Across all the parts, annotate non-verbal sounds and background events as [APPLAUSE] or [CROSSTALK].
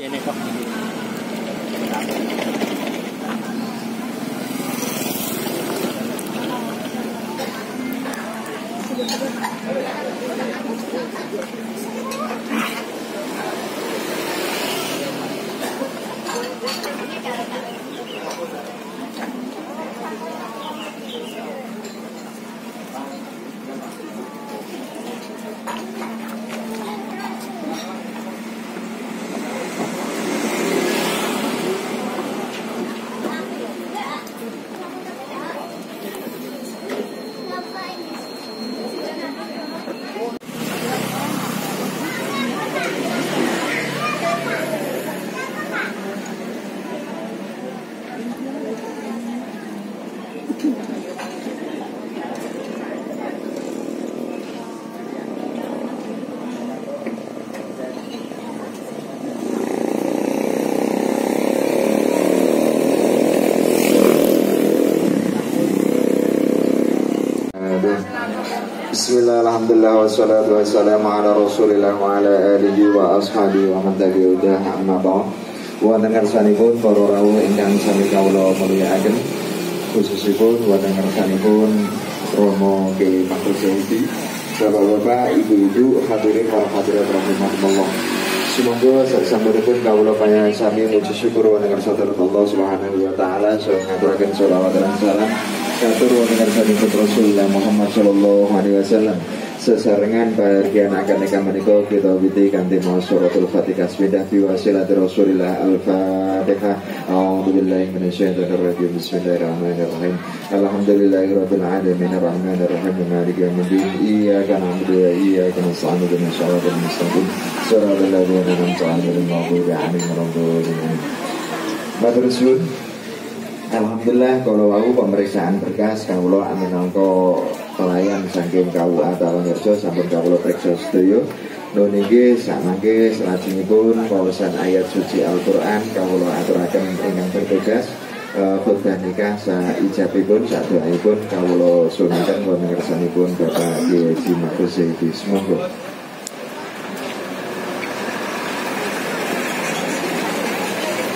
Yan ay Bismillah, alhamdulillah, wassalatu wassalamu ala rasulillah wa ala alihi wa ashabihi wa man tabi'udah amma ba'd. Wonten ngersanipun para rawuh ingkang sami kawula mulyakaken khususipun wonten ngersanipun Romo Ki Makhluk Bapak-bapak, ibu-ibu, hadirin para hadirat rahimahullah Semoga sasampunipun kawula panjenengan sami muji syukur wonten ngersatun Allah Subhanahu wa taala. Saha ngaturaken sholawat dan salam. Katur wonten ngersatun Rasulullah Muhammad sallallahu alaihi wasallam sesarengan bagian akan neka menika kita witi kanthi maos suratul Fatihah sepedah biwasilati Rasulillah Al-Fatihah. A'udzu billahi minasyaitonir rajim Bismillahirrahmanirrahim. Alhamdulillahirabbil alamin arrahmanir rahim maliki yaumiddin iyyaka na'budu wa iyyaka nasta'in ihdinas siratal mustaqim. Siratal ladzina an'amta 'alaihim ghairil maghdubi 'alaihim waladdallin Matur suwun Alhamdulillah kalau wau pemeriksaan berkas kawula minangka pelayan saking KUA Tawangerjo sampun kawula periksa sedaya. Lho niki sakmangke salajengipun wawasan ayat suci Al-Qur'an kawula aturaken ingkang bertugas uh, khutbah nikah sa ijabipun sak doaipun kawula sunaken wonten kersanipun Bapak Kiai Haji Mahfuz Zaidi.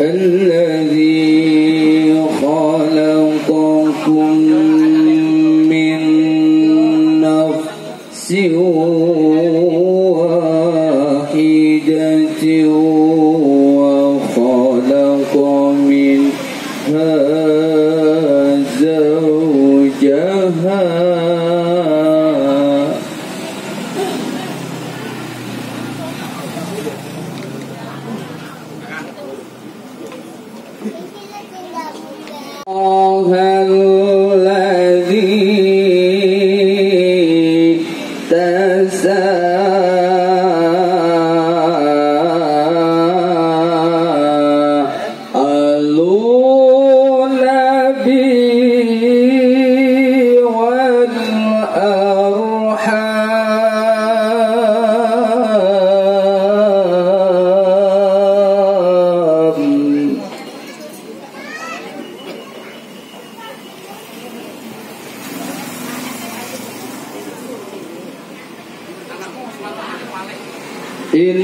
الذي خلق إن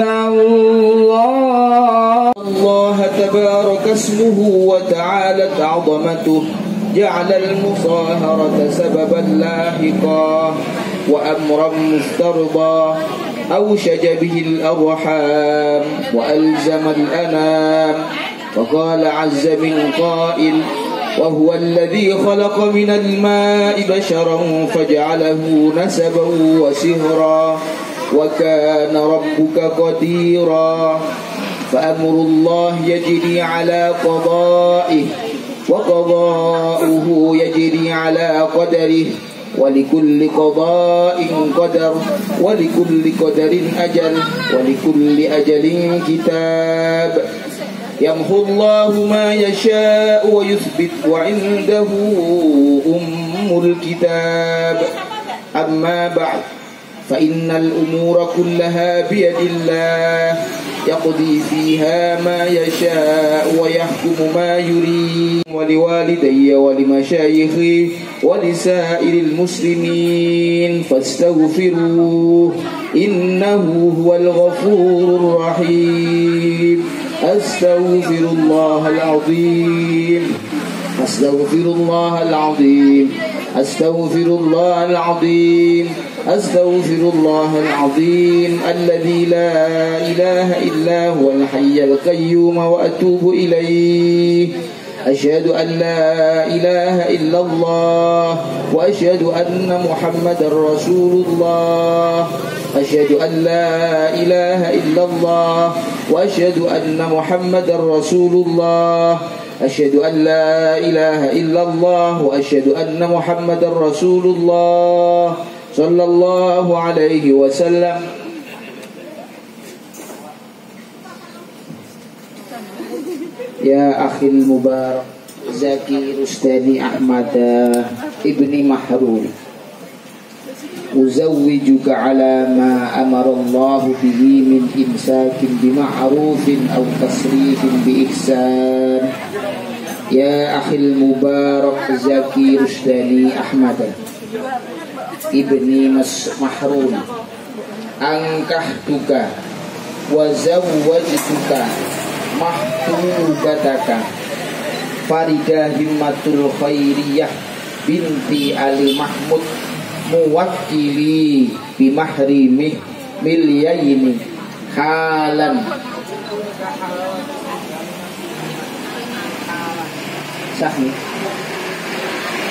الله الله تبارك اسمه وتعالت عظمته جعل المصاهرة سببا لاحقا وأمرا مفترضا أوشج به الأرحام وألزم الأنام وقال عز من قائل وهو الذي خلق من الماء بشرا فجعله نسبا وسهرا. وكان ربك قديرا. فأمر الله يجري على قضائه وقضاؤه يجري على قدره. ولكل قضاء قدر ولكل قدر أجل ولكل أجل كتاب. يمحو الله ما يشاء ويثبت وعنده أم الكتاب. أما بعد فإن الأمور كلها بيد الله يقضي فيها ما يشاء ويحكم ما يريد. ولوالدي ولمشايخي ولسائر المسلمين فاستغفروه إنه هو الغفور الرحيم. أستغفر الله العظيم أستغفر الله العظيم. أستغفر الله العظيم أستغفر الله العظيم الذي لا إله إلا هو الحي القيوم وأتوب إليه. أشهد أن لا إله إلا الله وأشهد أن محمدا رسول الله. أشهد أن لا إله إلا الله وأشهد أن محمدا رسول الله. أشهد أن لا إله إلا الله وأشهد أن محمدا رسول الله صلى الله عليه وسلم. يا أخي المبارك زكي رستاني أحمد ابن محروم أزوجك على ما أمر الله به من إمساك بمعروف أو تصريف بإحسان يا أخي المبارك زكي رشداني أحمد ابن محروم أنكحتك وزوجتك محبوبتك فريدة همة الخيرية binti Ali Mahmud muwakili bimahrimi milyayini halan. Sahih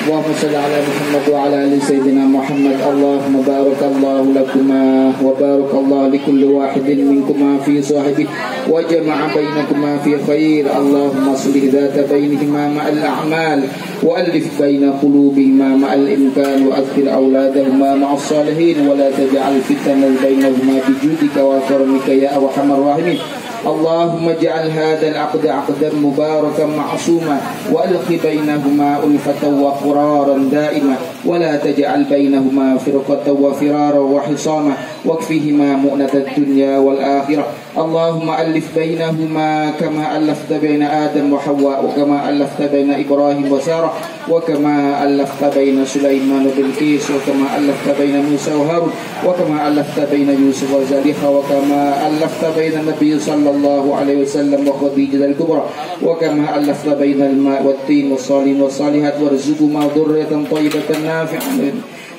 اللهم صل على محمد وعلى آل سيدنا محمد. اللهم بارك الله لكما وبارك الله لكل واحد منكما في صاحبه وجمع بينكما في خير. اللهم اصلح ذات بينهما مع الأعمال وألف بين قلوبهما مع الامكان واذكر أولادهما مع الصالحين. ولا تجعل فتنا بينهما بجودك وكرمك يا أرحم الراحمين. اللهم اجعل هذا العقد عقدا مباركا معصوما والق بينهما ألفة وقرارا دائما ولا تجعل بينهما فرقة وفرارا وحصاما واكفهما مؤنة الدنيا والآخرة. اللهم ألف بينهما كما ألفت بين آدم وحواء وكما ألفت بين إبراهيم وسارة وكما ألفت بين سليمان وبلقيس وكما ألفت بين موسى وهارون وكما ألفت بين يوسف وزليخة وكما ألفت بين النبي صلى الله عليه وسلم وخديجة الكبرى وكما ألفت بين الماء والتين والصالين والصالحات وارزقهما ذرية طيبة نافعة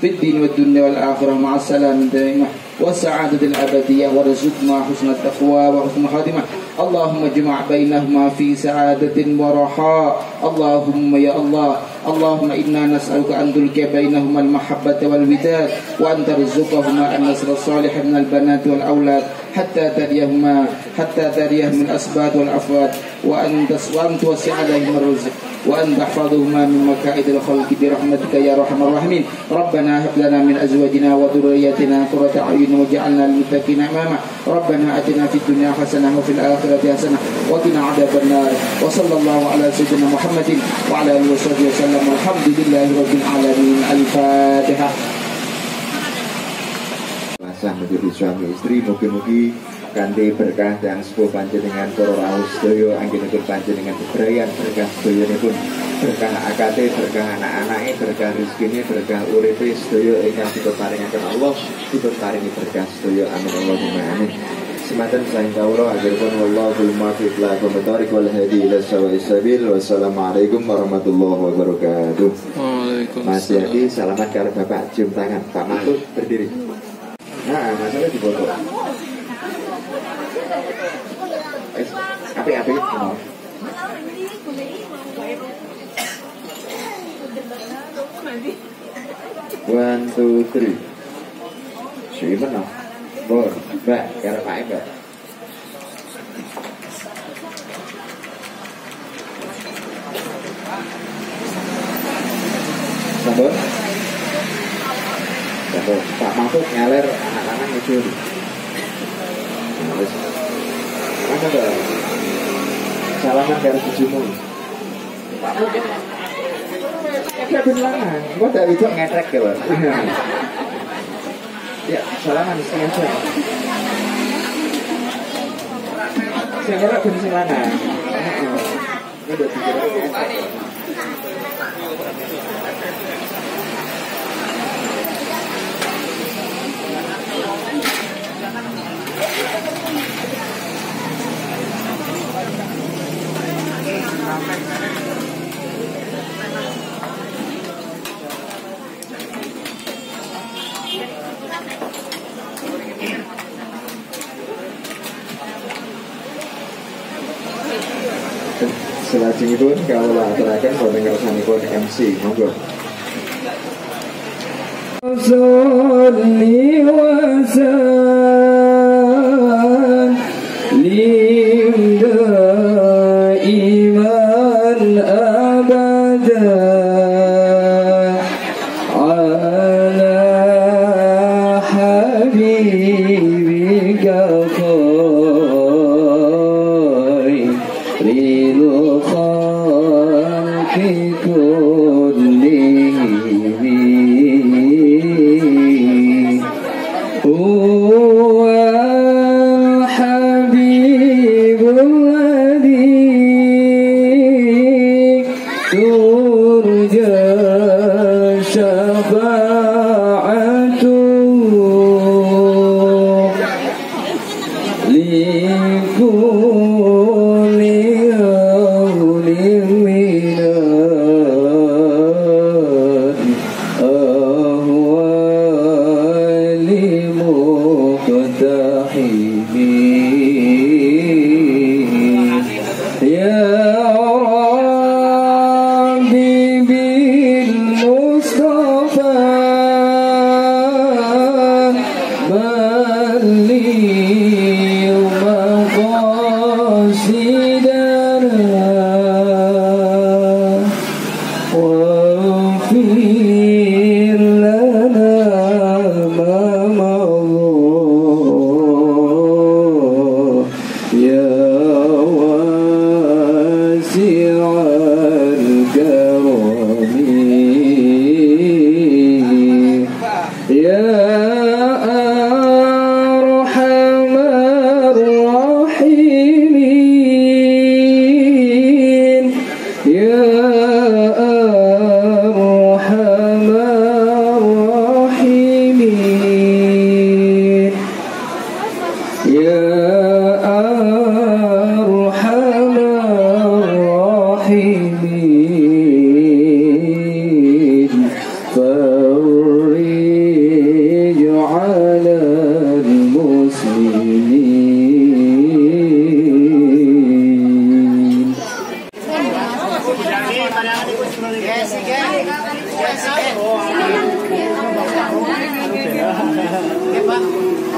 في الدين والدنيا والآخرة مع السلام دائما والسعادة الأبدية وارزقنا حسن التقوى وحسن الخاتمة اللهم اجمع بينهما في سعادة ورخاء اللهم يا الله اللهم إنا نسألك أن تلقي بينهما المحبة والوداد وأن ترزقهما النسل الصالح من البنات والأولاد حتى تريهما حتى تريهم الأسباب والأفواد وأن وأن توسع عليهم الرزق وأن تحفظهما من مكائد الخلق برحمتك يا أرحم الراحمين. ربنا هب لنا من أزواجنا وذرياتنا قرة أعين واجعلنا للمتقين إماما. ربنا آتنا في الدنيا حسنة وفي الآخرة حسنة وقنا عذاب النار. وصلى الله على سيدنا محمد وعلى آله وصحبه وسلم. والحمد لله رب العالمين. الفاتحة. Masa menjadi suami istri Mungkin-mungkin kanthi berkah dan sepuh panjenengan para rawuh sedaya anggenipun panjenengan bebrayan berkah sedayanipun berkah akate berkah anak-anake berkah rezekine berkah uripe sedaya ingkang diparingaken Allah diparingi berkah sedaya amin. Allahumma amin. Sematan sayang kawula akhiripun wallahu muwaffiq la komentari wal hadi ila sawa'is sabil. Wassalamualaikum warahmatullahi wabarakatuh. Mas Yadi selamat karo Bapak cium tangan. Pak Mahfud berdiri Nah, masalah di bawah eh, Api-api. Ya, ya? One, two, three. Siapa no? Bor, mbak, karena pak mbak. Sabar. Jatuh. Pak Mahfud nyaler anak-anak itu. Nah, Terus, mana ada? Salaman dari bujumu. Pak Mahfud. Ya beneran, gua dari itu ngetrek ya, Pak. [LAUGHS] Ya, salaman sengaja. Saya kira bener silakan. Ini udah tiga Selanjutnya, kan kalau Selajengipun kawula tinggal boten pun MC monggo. Salli wa i Al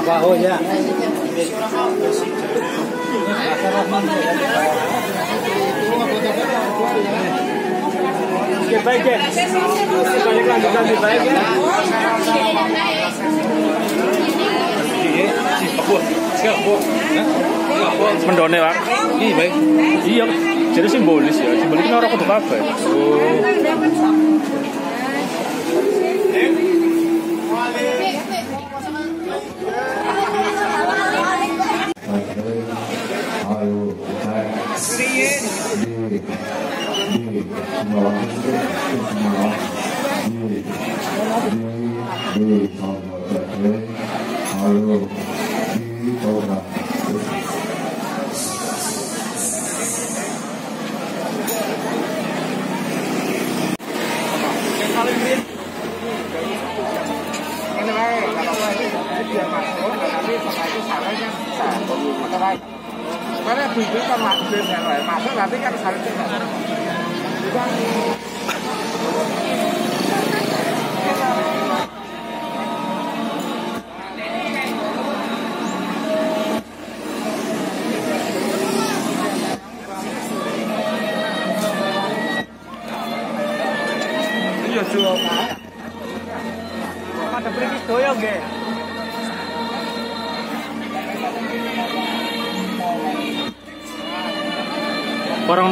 Abajo ya. Que Baik ya. Baik ya. Mendone pak? Iya baik. Iya. Jadi simbolis ya. Simbolis ini orang kudu kabeh. Oh. Thank you. mobil itu kan masuk nanti kan seharusnya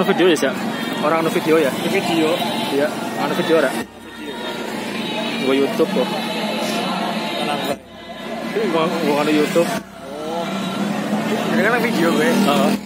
video ya, orang nu video ya. Video. Iya, orang video ora. Gue YouTube kok. Kenapa? Gue gue YouTube. Oh. Ini kan video gue. Heeh.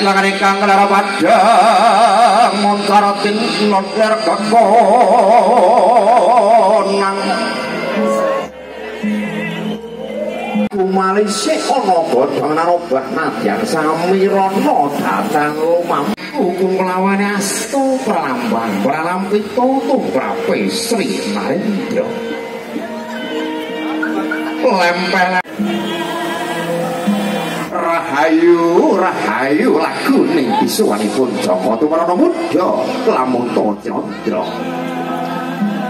Langan ingkang kelara padang Montaratin nodler kekonang Kumali si ono bodong narobah nadyan Samirono datang lumam Hukum melawan astu perlambang Pralampi tutup prape Sri Narendra. Lempel Rahayu, rahayu lagu ning bisuwanipun Joko Tumrana Muda lamun to Candra.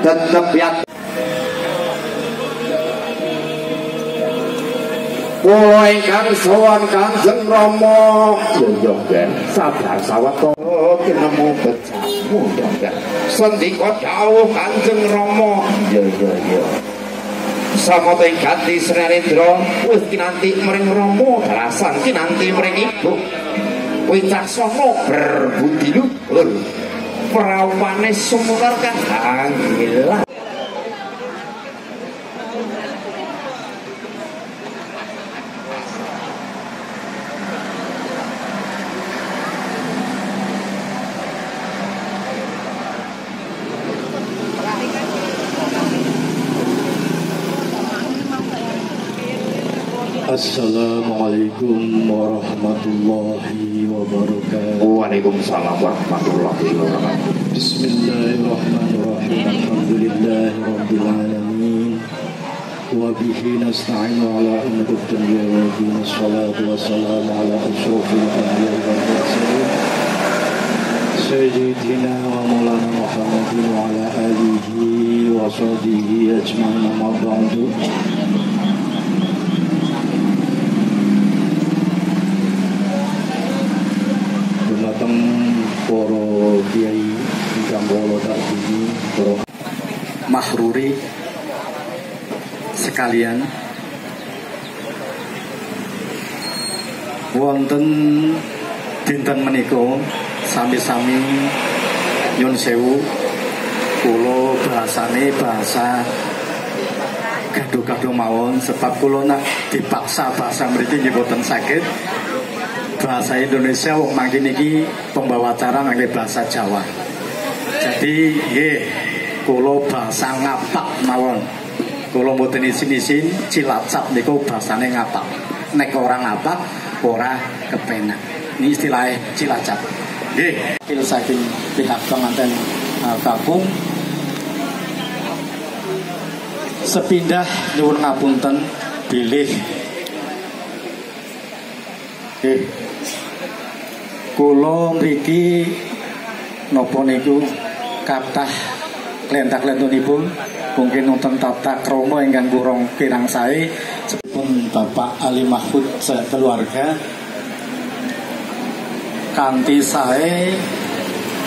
Tetep ya. Kula ingkang sowan Kanjeng Rama. Ben. Sabar sawetara kinemu becamu ya Sendika dawuh Kanjeng Rama. Ya ya ya Samata ing ganti Srarendra wis kinanti mring Rama dalasan kinanti mring ibu. Wicaksana berbudi luhur prawane sumunar kang Assalamualaikum warahmatullahi wabarakatuh. Waalaikumsalam warahmatullahi wabarakatuh Bismillahirrahmanirrahim. Alhamdulillahi rabbil alamin. Wa bihi nasta'inu ala umuri dunya wa din salatu wassalamu ala asyrafil anbiya'i wal mursalin. Sayyidina wa maulana Muhammadin wa ala alihi wa sahbihi ajma'in amma ba'du. Mahruri sekalian. Wonten dinten menika sami-sami nyun sewu kula bahasane bahasa gaduh-gaduh mawon sebab kula nak dipaksa bahasa mriki nggih boten saged. Bahasa Indonesia wong mangkin iki pembawa acara ngangge bahasa Jawa. Jadi nggih kula bahasa ngapak mawon. Kula mboten isin-isin cilacap niku bahasane ngapak. Nek orang ngapak ora kepenak. Ini istilahnya cilacap. Nggih. Kilo saking pihak pengantin uh, kampung. Sepindah nyuwun ngapunten bilih. Nggih. Kula mriki napa niku? Kathah klentak-klentunipun mungkin nonton tata kromo ingkang kurang kirang sae. Pun Bapak Ali Mahfud keluarga kanthi sae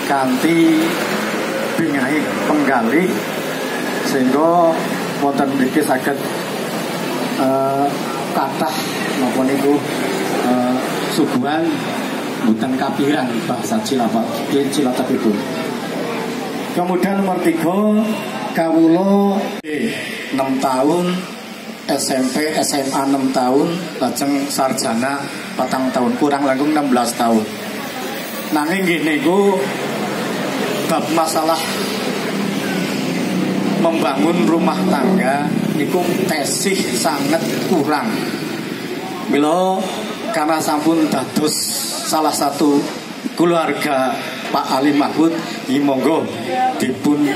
kanthi bingahe penggalih sehingga wonten mriki saged eh kathah napa niku eh, suguhan bukan kapiran bahasa Cilacap itu kemudian nomor tiga kawulo 6 tahun SMP SMA 6 tahun lajeng sarjana patang tahun kurang langkung 16 tahun. Nanging gini ku bab masalah membangun rumah tangga niku tesih sangat kurang. Milo karena sampun dados salah satu keluarga Pak Ali Mahfud ini monggo dipun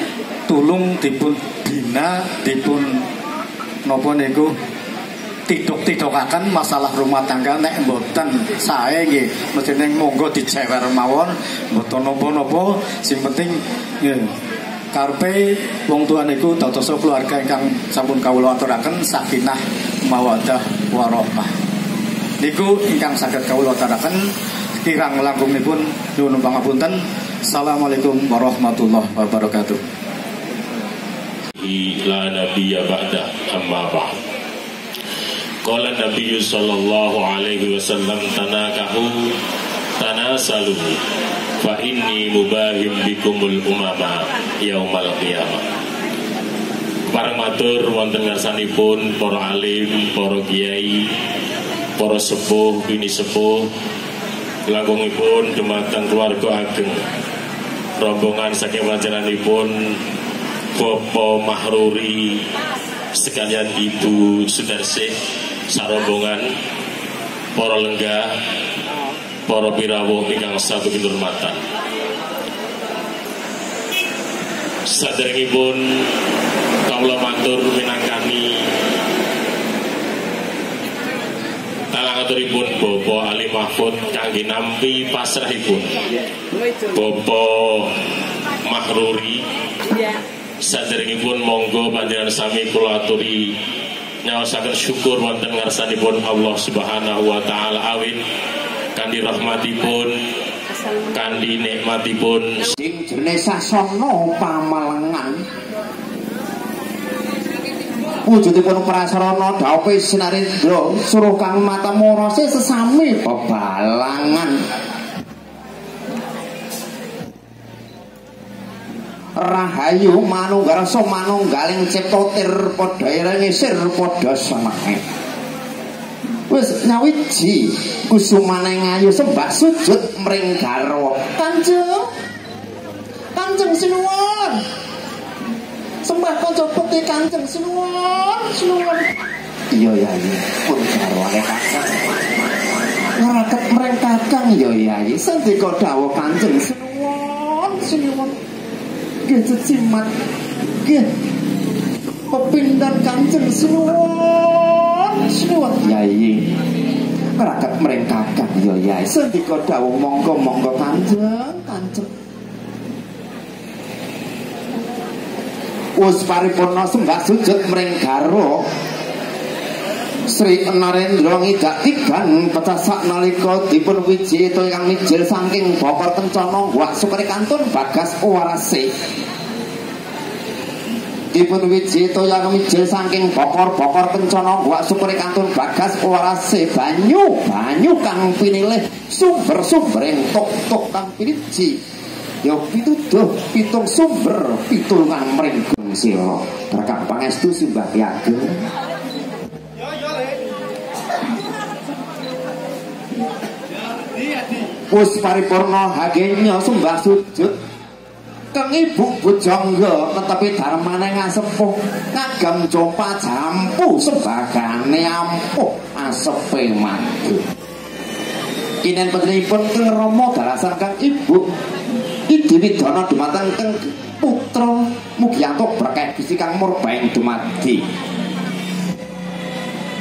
tulung dipun bina dipun nopo niku tidok-tidokaken masalah rumah tangga nek mboten sae nggih mestine monggo dijewer mawon mboten napa-napa sing penting nggih Karpe wong tua niku dadosa keluarga ingkang sampun kawula aturaken sakinah mawaddah warahmah. Niku ingkang saged kawula aturaken kirang langkungipun nyuwun pangapunten. Assalamualaikum warahmatullahi wabarakatuh. La nabiyya ba'da amma ba'd. Qala Nabi sallallahu alaihi wasallam tanakahu tanasalu fa inni mubahim bikumul umama yaumal qiyamah. Para matur wonten ngarsanipun para alim, para kiai, para sepuh, bini sepuh, langkungipun dumateng keluarga ageng. Rombongan saking panjenenganipun Bopo Mahruri sekalian Ibu Sudarsih sarombongan para lenggah para pirawuh ingkang satu kinurmatan saderengipun kawula matur minangkani talangaturipun Bopo Ali Mahfud kangge nampi pasrahipun. Bopo Mahruri. Saderengipun monggo panjenengan sami kula aturi. Nyaosaken syukur wonten ngarsanipun Allah Subhanahu wa taala. Awit kandi rahmatipun kandi nikmatipun. Sing jenenge sasana pamalengan wujudipun prasarana dhawuhe sinarendra suruh kang mata morose sesami bebalangan Rahayu manunggal so manunggaling ciptotir padha irengisir padha semangat Wis nyawiji kusumane ngayu sembah sujud mring garwa. Kanjeng. Kanjeng sinuwun. Sembah kanca putih Kanjeng sinuwun, sinuwun. Iya ya iya, pun garwane kakang. Ngeraket mring kakang ya ya iya, sendika dawuh Kanjeng sinuwun, sinuwun. Nggih cecimat. Nggih. Pepindhan Kanjeng sinuwun. Sinuwun Yai. Ngeraket mring kakang ya Yai. Sendika dawuh monggo-monggo Kanjeng. Wis paripurna sembah sujud mring garwa. Sri Narendra ngidak tigan petasak nalika dipun wiji itu yang mijil saking bakal kencana wak sukri kantun bagas warase dipun wiji toya kemijil saking bokor-bokor kencana gua supere kantun bagas warase banyu banyu kang pinilih sumber-sumber tok-tok kang piniji ya pituduh pitung sumber pitulungan mringgung sira. Berkah pangestu simbah piageng Wis paripurna hagenya sumbah sujud. Keng ibu bujangga tetapi dharmane ngasepuh ngagem copa jampu sebagane ampuh asepe madu Kinen pentinipun keng Rama dalasan kang ibu. Idi widana dumateng keng putra mugi antuk berkah bisi kang murbaing dumadi.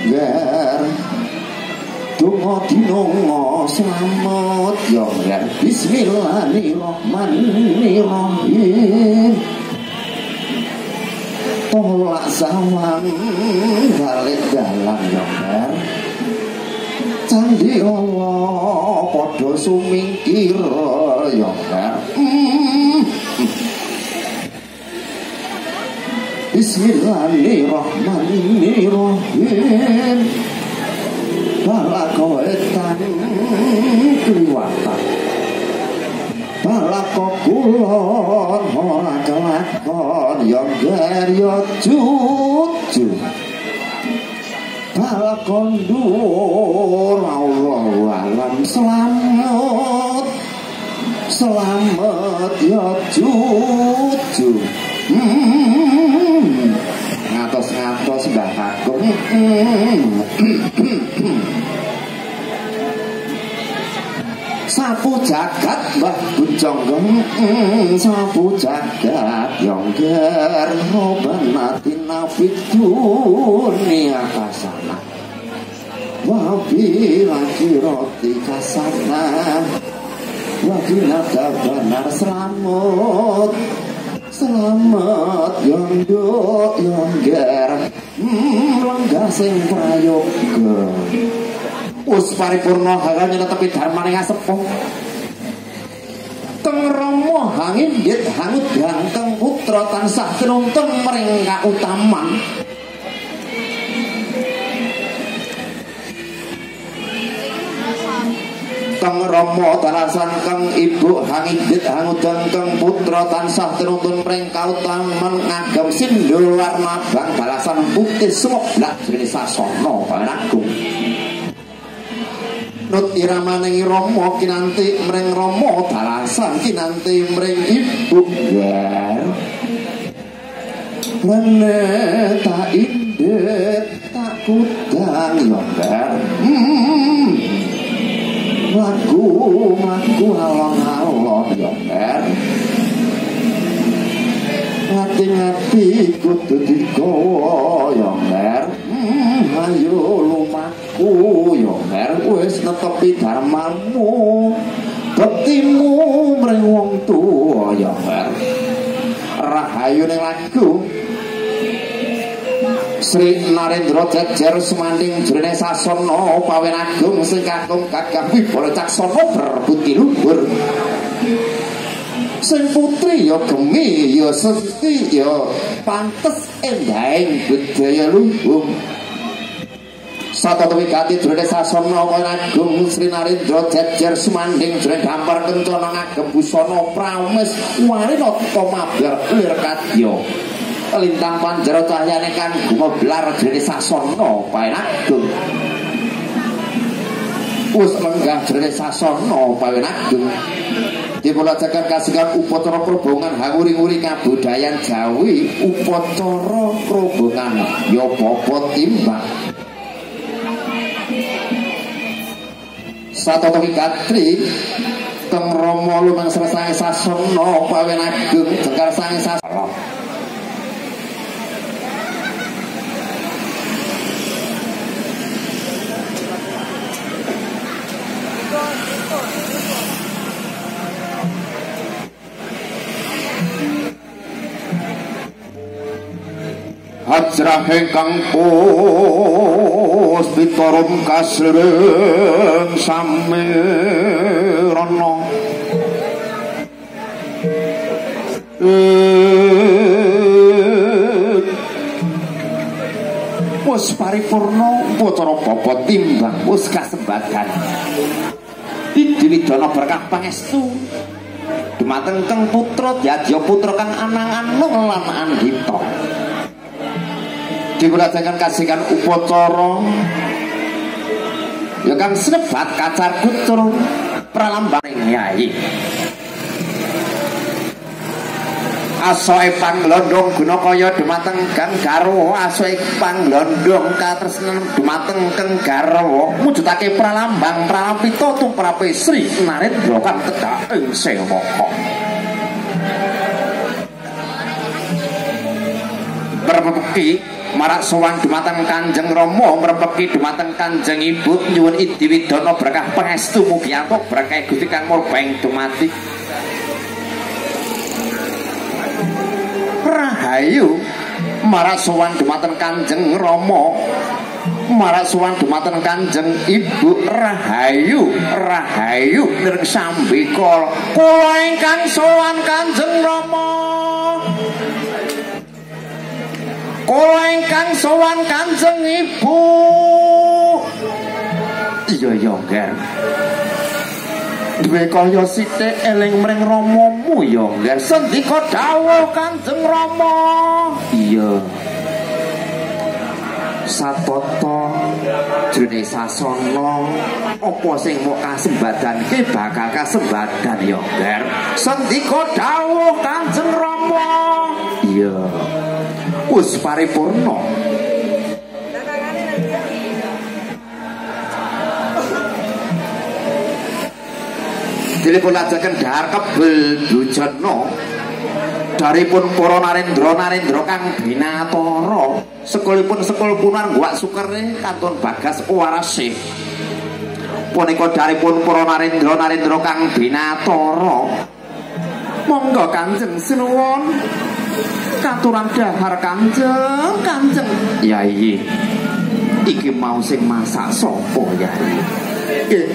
Ger Dungo dinongo selamat ya ger. Bismillahirrahmanirrahim. Tolak sawang balik dalam ya ger Candi Allah podo sumingkir ya. Bismillahirrahmanirrahim. Balako etan kliwatan Balako kulon ora kelakon Ya ger ya cucu Balakon dur Allah alam selamat Selamat ya cucu Hmm. Ngatos-ngatos Mbah Kakung Hmm. Sapu jagat Mbah Hmm, Sapu jagat Yongger Roban mati nafid dunia kasana. Wabi lagi roti kasana. Wabi nada benar selamat. Selamat yondo yongger Hmm, lenggah sing prayoga Us paripurna haranya tapi dharmane ngasepuh Teng Rama hangin dit hangut ganteng putra tansah tinuntun mring kautaman. Kang Rama tarasan kang ibu hangidit hangudan kang putra tansah tinuntun mring kautaman. Ngagem sindul warna bang balasan putih semoblak jenis sasana panagung Nut iramaning Rama kinanti mring Rama dalasan kinanti mring ibu ger. Rene tak indet tak kudang ger Hmm. Lagu lagu alon-alon ger Hati-hati kudu digawa ger Hmm, ayo yo ger wis netepi dharmamu. Bektimu mring wong tuwa yo ger rahayu lagu. Sri Narendra Jajar Sumanding Jrene Sasana Pawen Agung sing kakung gagah wibara caksana berbudi luhur. Sing putri ya gemi ya sekti ya pantes endahing budaya luhung Satu wigati jrene sasana Agung Sri Narendra Jajar Sumanding Jrene Dampar Kencana ngagem busana prames warina komabar lir kadya. Lintang panjara cahyane kan gumeblar jrene sasana Pawen Agung Wis lenggah jrene sasana Pawen Agung dipulajakan kasihan upacara perhubungan hanguri-nguri kabudayan Jawi upacara perhubungan ya bobot timbang Satu Gatri Teng Romo lumang sresane sasana Pawen Agung jengkar sange sasana. Hajrah ingkang puspitarum kasreng samirana wis paripurna upacara bapa timbang wis kasembadan Didiwidana berkah pangestu. Dumateng kang putra dadi putra kang anang-anung lan andhita dipurajakan kasihan upacara ya kang sebat kacar kutur pralambaning nyai. Asoe panglondong guna kaya dumateng kang garwa asoe panglondong katresnan dumateng kang garwa. Mujudake pralambang pralampita tumrape Sri Narendra kang tedhak ing sewaka. Berbeki marak sowan dumateng Kanjeng Rama mrepeki dumateng Kanjeng Ibu. Nyuwun idi widana berkah pangestu mugi antuk berkah Gusti kang murbeng dumati. Rahayu marak sowan dumateng Kanjeng Rama. Marak dumateng Kanjeng Ibu. Rahayu Rahayu nireng sambika. Kula ingkang sowan Kanjeng sowan Kanjeng Ibu. Iya ya, Nger. Duwe kaya sithik eling mring ramamu ya, Nger. Sendika dawuh Kanjeng Rama. Iya. Satata jroning sasana apa sing mok kasembadanke bakal kasembadan ya, Nger. Sendika dawuh Kanjeng Rama. Iya. Wis paripurna. Dilipun lajaken dahar kebel bujana daripun para narendra narendra kang binatara. Sekulipun sekul punan guak sukere kantun bagas warase punika daripun para narendra narendra kang binatara. Monggo kanjeng sinuwun katuran dahar kanjeng kanjeng. Yai iki. Mau sing masak sapa yai nggih.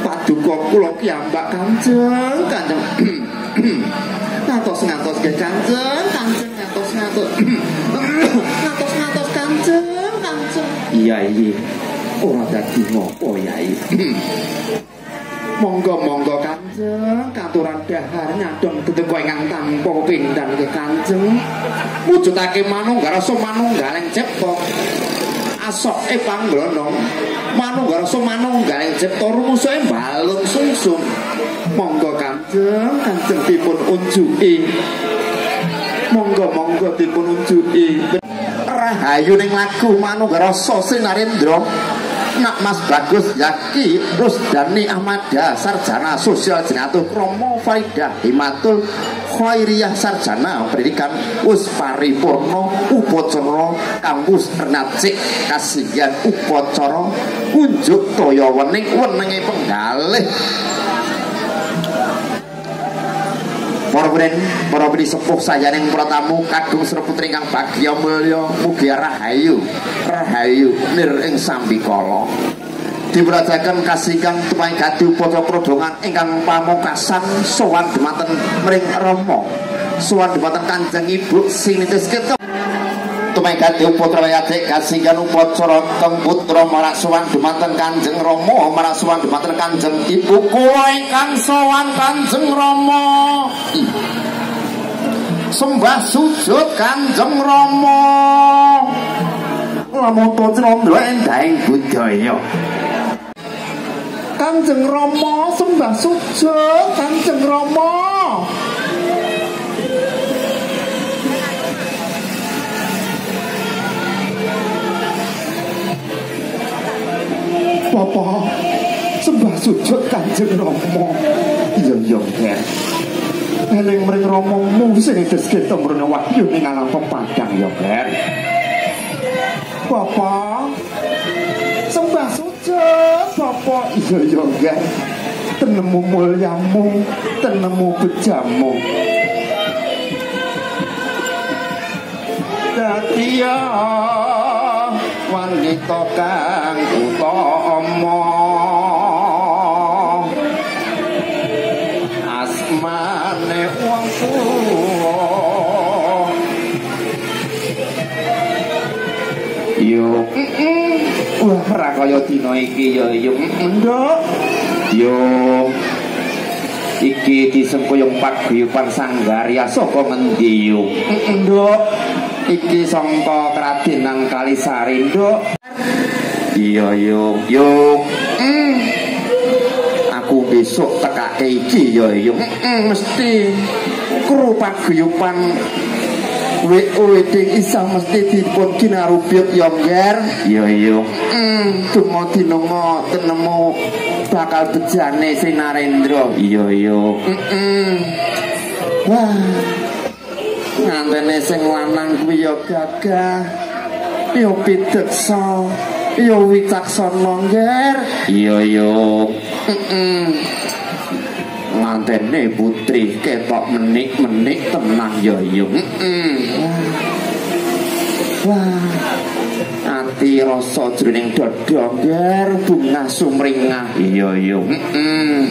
Paduka kula piyambak kanjeng kanjeng. [CLEARS THROAT] Ngatos ngatos nggih kanjeng kanjeng ngatos ngatos ngatos ngatos kanjeng. Kanjeng yai ora dadi ngopo yai [CLEARS THROAT] Monggo-monggo Kanjeng, katuran dahar nyadong tetep ingkang tanpa pindhan nggih Kanjeng. Wujudake manunggal rasa manunggaling cipta. Asoke pangglonong, manunggal rasa manunggaling cipta rumusuke balung sungsung. Monggo Kanjeng, Kanjeng dipun unjuki. Monggo-monggo dipun unjuki. Rahayu ning lagu manunggal rasa Sinarendra. Nak Mas Bagus Yaki Rusdani Ahmada Sarjana Sosial Jenatuh Kromo Faidah Himatul Khairiyah Sarjana Pendidikan Us Paripurno Upacara Kampus Renacik Kasihan Upacara Unjuk Toyo Wening Wenenge Penggalih Para bren, para beni sepuh sayaning para tamu kadung sira putri kang bagya mulya mugi rahayu, rahayu nir ing sambikala. Dipurajaken kasih kang tumaing gadi upacara prodongan ingkang pamungkasan sowan dumateng mring Rama. Sowan dumateng Kanjeng Ibu sing nitiske Tumai gati uputra yadik kasihan upacara kang putra marak sowan dumateng Kanjeng Rama. Marak sowan dumateng Kanjeng Ibu kula ingkang sowan Kanjeng Rama. Sembah sujud Kanjeng Rama. Lamun putra endahing budaya. Kanjeng Rama sembah sujud Kanjeng Rama Papa sembah sujud Kanjeng Rama. Iya iya Ger. Eling mring Ramamu sing diske temrene wahyu ning alam pepadang ya Ger. Papa sembah sujud Papa. Iya iya Ger. Tenemu mulyamu, tenemu bejamu. Dadi ya wanita kang utama asmane wong tuwa Yo. Wah, ra kaya dina iki ya yo. Nduk. Yo. Iki disengkuyung paguyuban Sanggaria saka ngendi yo? Nduk. Iki sangka Kradenan Kalisari, Nduk. Iya, yo. Yo. Mm. Aku besok tekake iki ya yo. Mm, mesti kru paguyuban WOD isa mesti dipun kinarubyut ya ngger. Iya iya. Hmm, tunggu dina ngoten nemu bakal bejane Sri Narendra. Iya iya. Heeh. Wah. Ngantene sing lanang kuwi ya gagah. Ya pideksa. Ya wicaksana ngger. Iya. Heeh. ngantene putri ketok menik-menik tenang. Ya ya heeh wah. Ati rasa jroning dada nger bunga sumringah. Iya iya. Heeh